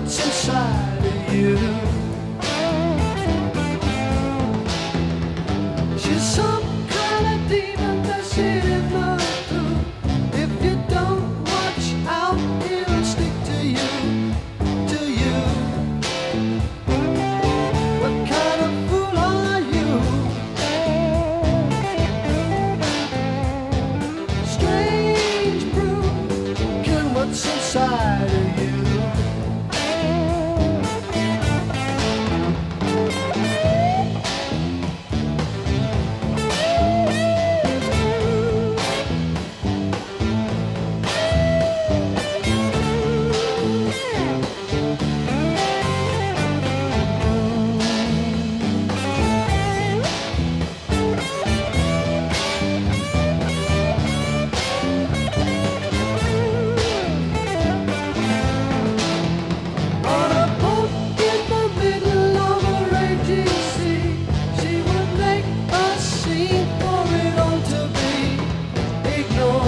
what's inside of you. She's some kind of demon that's hidden truth. If you don't watch out, it'll stick to you, to you. What kind of fool are you? Strange brew, killing what's inside of you. Ignored.